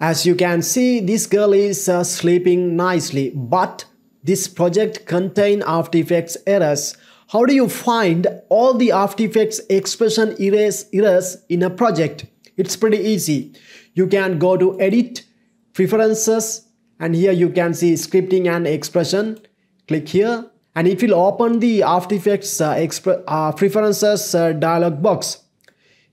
As you can see, this girl is uh, sleeping nicely, but this project contain After Effects errors. How do you find all the After Effects expression erase errors in a project? It's pretty easy. You can go to Edit, Preferences, and here you can see Scripting and Expression. Click here, and it will open the After Effects uh, uh, Preferences uh, dialog box.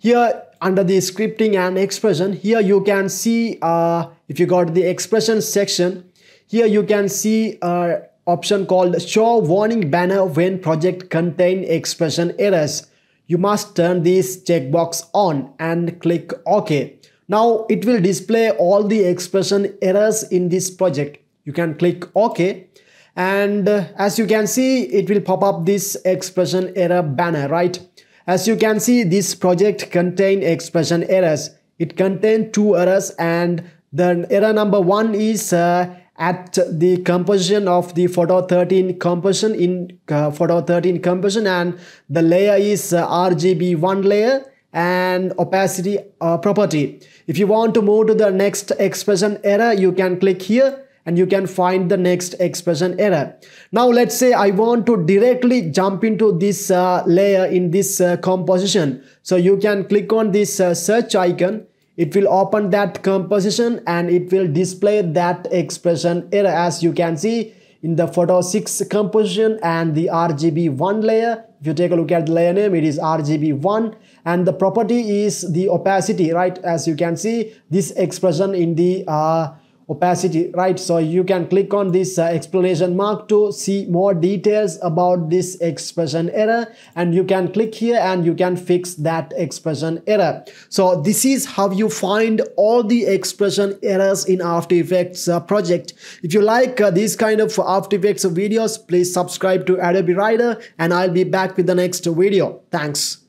Here under the scripting and expression here you can see uh, if you got the expression section here you can see uh, option called show warning banner when project contain expression errors. You must turn this checkbox on and click ok. Now it will display all the expression errors in this project. You can click ok. And uh, as you can see it will pop up this expression error banner right as you can see, this project contain expression errors. It contains two errors and the error number one is uh, at the composition of the photo 13 composition in uh, photo 13 composition and the layer is uh, RGB1 layer and opacity uh, property. If you want to move to the next expression error, you can click here and you can find the next expression error. Now let's say I want to directly jump into this uh, layer in this uh, composition. So you can click on this uh, search icon. It will open that composition and it will display that expression error as you can see in the photo 6 composition and the RGB1 layer. If you take a look at the layer name, it is RGB1 and the property is the opacity, right? As you can see, this expression in the uh, opacity right? So you can click on this uh, explanation mark to see more details about this expression error. And you can click here and you can fix that expression error. So this is how you find all the expression errors in after effects uh, project. If you like uh, these kind of after effects videos please subscribe to adobe rider and i'll be back with the next video. Thanks